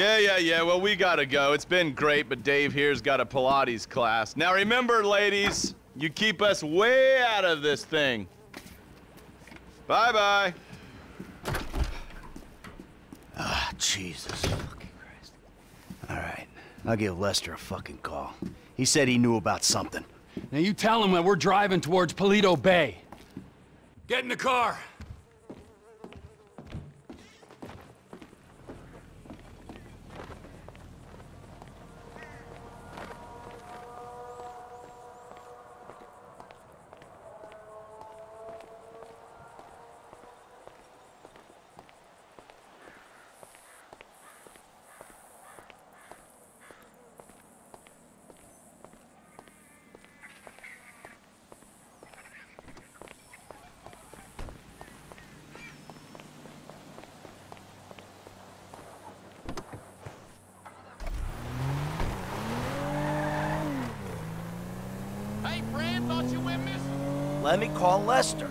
Yeah, yeah, yeah, well, we gotta go. It's been great, but Dave here's got a Pilates class. Now remember, ladies, you keep us way out of this thing. Bye-bye. Ah, Jesus fucking Christ. All right, I'll give Lester a fucking call. He said he knew about something. Now you tell him that we're driving towards Paleto Bay. Get in the car. Hey, friend, thought you went missing. Let me call Lester.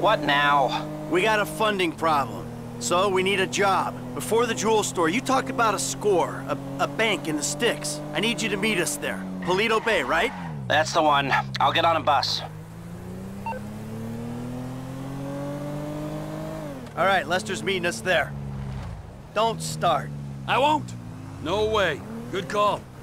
What now? We got a funding problem, so we need a job. Before the jewel store, you talked about a score, a, a bank in the sticks. I need you to meet us there. Paleto Bay, right? That's the one. I'll get on a bus. All right, Lester's meeting us there. Don't start. I won't. No way. Good call.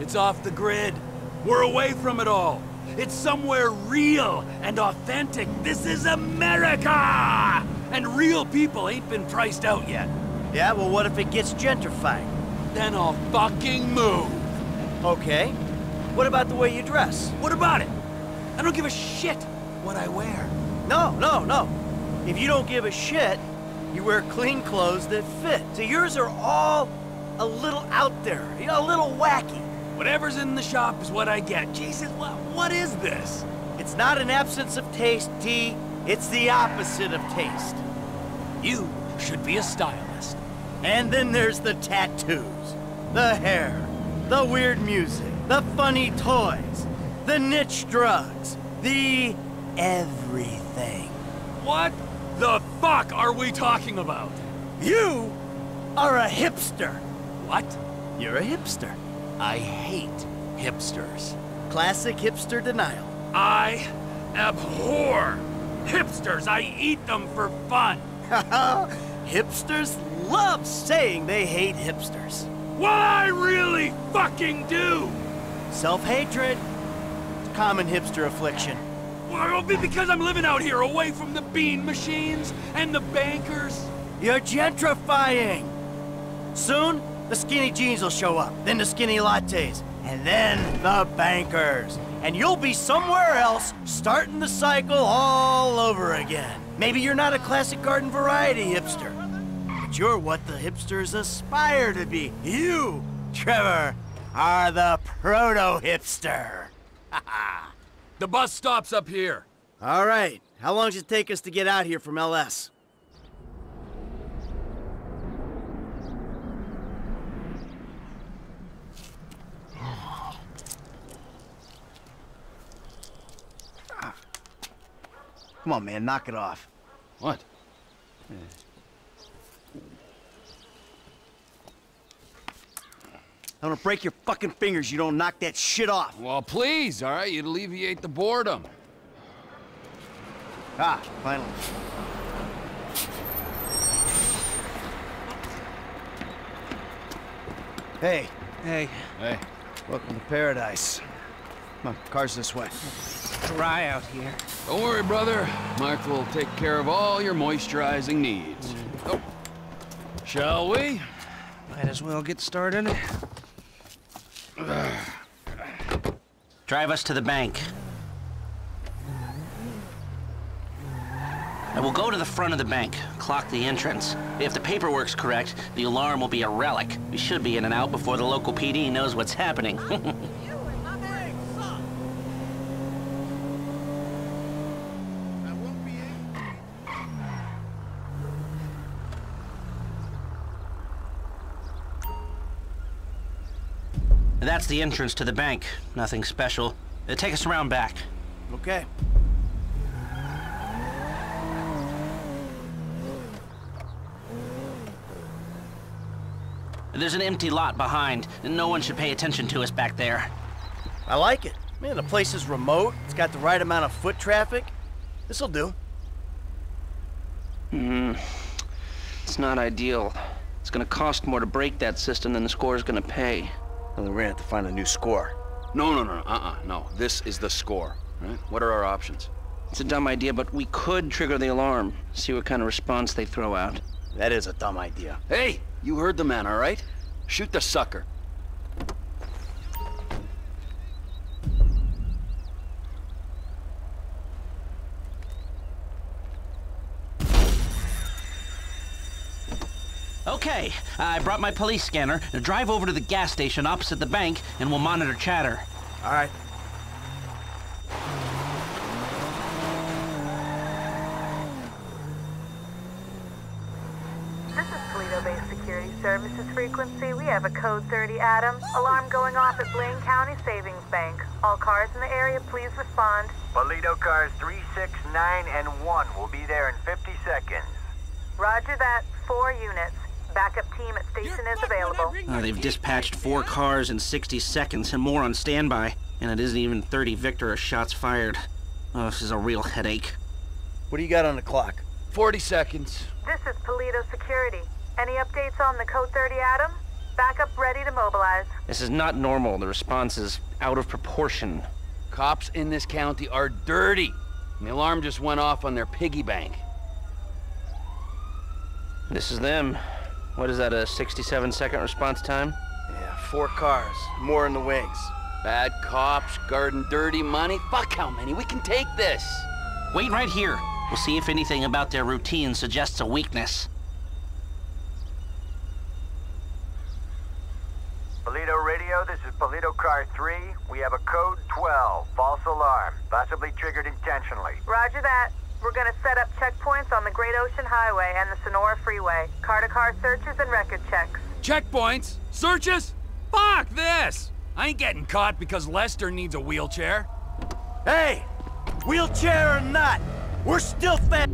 It's off the grid. We're away from it all. It's somewhere real and authentic. This is America! And real people ain't been priced out yet. Yeah, well, what if it gets gentrified? Then I'll fucking move. Okay. What about the way you dress? What about it? I don't give a shit what I wear. No, no, no. If you don't give a shit, you wear clean clothes that fit. So yours are all a little out there, you know, a little wacky. Whatever's in the shop is what I get. Jesus, what, what is this? It's not an absence of taste, T. It's the opposite of taste. You should be a stylist. And then there's the tattoos, the hair, the weird music, the funny toys, the niche drugs, the everything. What the fuck are we talking about? You are a hipster. What? You're a hipster. I hate hipsters. Classic hipster denial. I abhor hipsters. I eat them for fun. Hipsters love saying they hate hipsters. What I really fucking do. Self-hatred. Common hipster affliction. Well, it'll be because I'm living out here away from the bean machines and the bankers. You're gentrifying. Soon, the skinny jeans will show up, then the skinny lattes, and then the bankers. And you'll be somewhere else, starting the cycle all over again. Maybe you're not a classic garden variety hipster, but you're what the hipsters aspire to be. You, Trevor, are the proto-hipster. The bus stops up here. all right, how long does it take us to get out here from LS? Come on, man, knock it off. What? I'm gonna break your fucking fingers. You don't knock that shit off. Well, please, all right? You'd alleviate the boredom. Ah, finally. Hey, Hey, Hey. welcome to paradise. Come on, car's this way. dry out here. Don't worry, brother. Mike will take care of all your moisturizing needs. Mm. Oh. Shall we? Might as well get started. Drive us to the bank. And we'll go to the front of the bank, clock the entrance. If the paperwork's correct, the alarm will be a relic. We should be in and out before the local PD knows what's happening. That's the entrance to the bank. Nothing special. Uh, Take us around back. Okay. There's an empty lot behind. No one should pay attention to us back there. I like it. Man, the place is remote. It's got the right amount of foot traffic. This'll do. Hmm. It's not ideal. It's gonna cost more to break that system than the score's gonna pay. Well, then we're gonna have to find a new score. No, no, no, uh-uh, no. This is the score, right? What are our options? It's a dumb idea, but we could trigger the alarm. See what kind of response they throw out. That is a dumb idea. Hey, you heard the man, all right? Shoot the sucker. I brought my police scanner. Drive over to the gas station opposite the bank, and we'll monitor chatter. All right. This is Paleto Bay Security Services frequency. We have a code 30 Adam. Alarm going off at Blaine County Savings Bank. All cars in the area, please respond. Paleto cars 3, 6, 9, and 1 will be there in 50 seconds. Roger that. Four units. Backup team at station is available. Uh, they've dispatched four cars in 60 seconds and more on standby. And it isn't even 30 Victor or shots fired. Oh, this is a real headache. What do you got on the clock? 40 seconds. This is Paleto Security. Any updates on the code 30 Adam? Backup ready to mobilize. This is not normal. The response is out of proportion. Cops in this county are dirty. And the alarm just went off on their piggy bank. This is them. What is that, a 67 second response time? Yeah, four cars, more in the wings. Bad cops, guarding dirty money. Fuck how many? We can take this. Wait right here. We'll see if anything about their routine suggests a weakness. Paleto Radio, this is Paleto Car 3. We have a code 12, false alarm, possibly triggered intentionally. Roger that. We're gonna set up checkpoints on the Great Ocean Highway and the Senora Freeway. Car-to-car searches and record checks. Checkpoints? Searches? Fuck this! I ain't getting caught because Lester needs a wheelchair. Hey, wheelchair or not, we're still fa-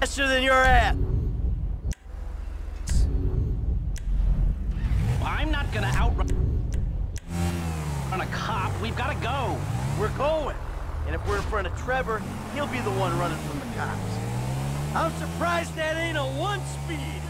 faster than your ass. I'm not gonna outrun on a cop. We've gotta go. We're going. And if we're in front of Trevor, he'll be the one running from the cops. I'm surprised that ain't a one-speed.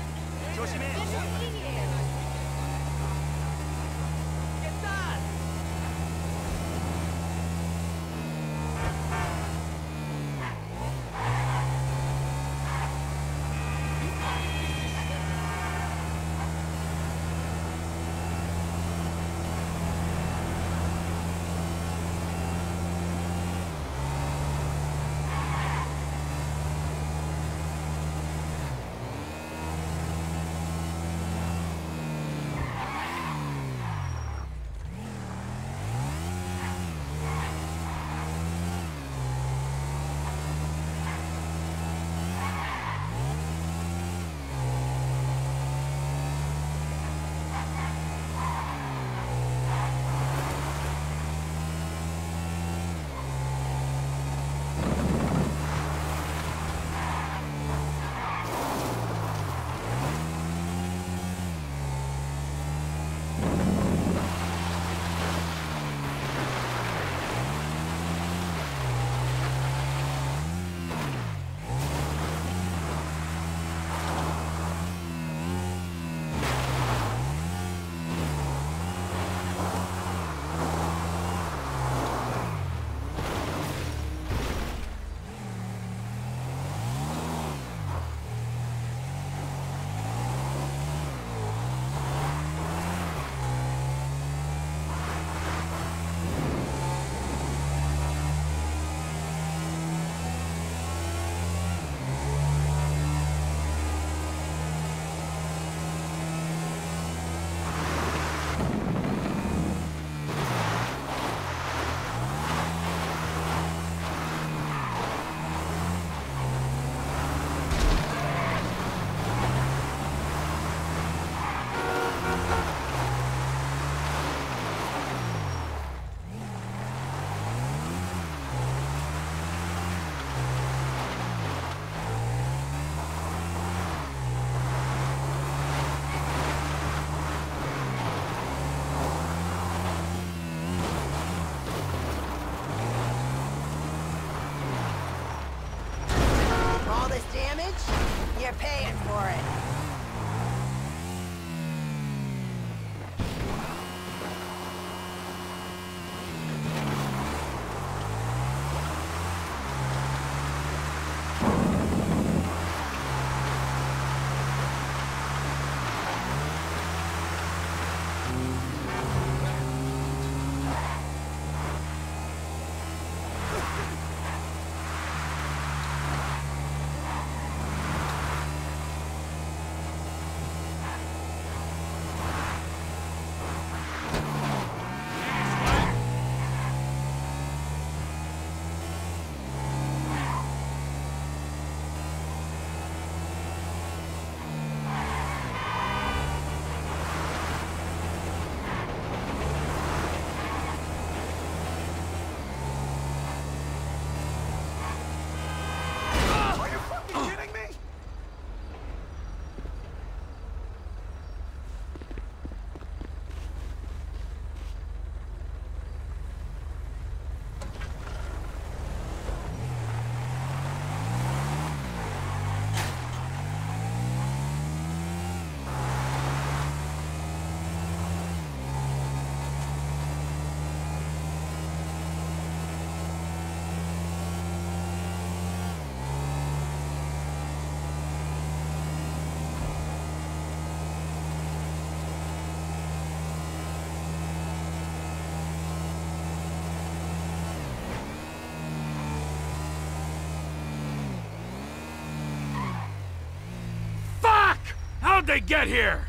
How'd they get here?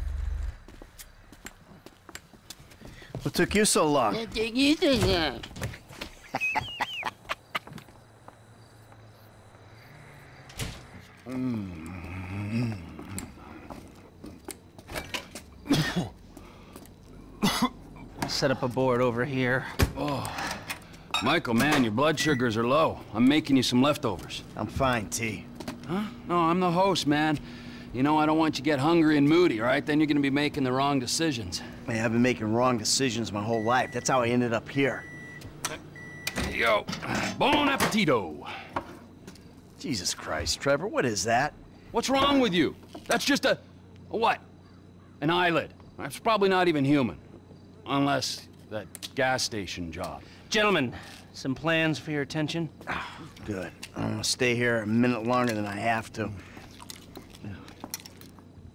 What took you so long? Set up a board over here. Oh. Michael, man, your blood sugars are low. I'm making you some leftovers. I'm fine, T. Huh? No, I'm the host, man. You know, I don't want you to get hungry and moody, right? Then you're gonna be making the wrong decisions. Hey, I've been making wrong decisions my whole life. That's how I ended up here. There you go. Bon appetito. Jesus Christ, Trevor, what is that? What's wrong with you? That's just a... a what? An eyelid. That's probably not even human. Unless that gas station job. Gentlemen, some plans for your attention? Ah, good. I'm gonna stay here a minute longer than I have to.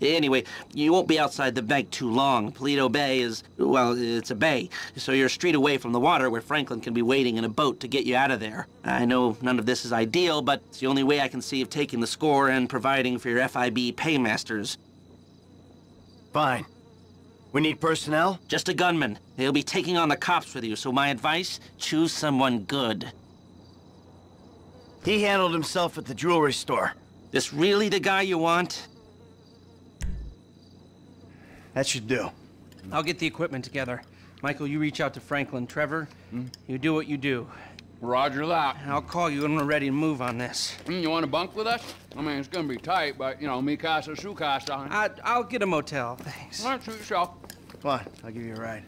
Anyway, you won't be outside the bank too long. Paleto Bay is, well, it's a bay, so you're a street away from the water where Franklin can be waiting in a boat to get you out of there. I know none of this is ideal, but it's the only way I can see of taking the score and providing for your FIB paymasters. Fine. We need personnel? Just a gunman. He'll be taking on the cops with you, so my advice, choose someone good. He handled himself at the jewelry store. This really the guy you want? That should do. I'll get the equipment together. Michael, you reach out to Franklin. Trevor, you do what you do. Roger that. I'll call you when we're ready to move on this. Mm, You want to bunk with us? I mean, it's gonna be tight, but, you know, me casa, su casa. I, I'll get a motel, thanks. All right, suit yourself. Come on, I'll give you a ride.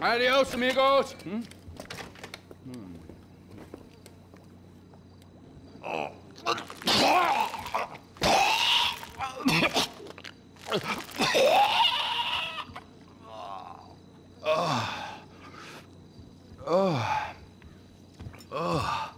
Adios, amigos. Hmm? Oh. Oh. Oh.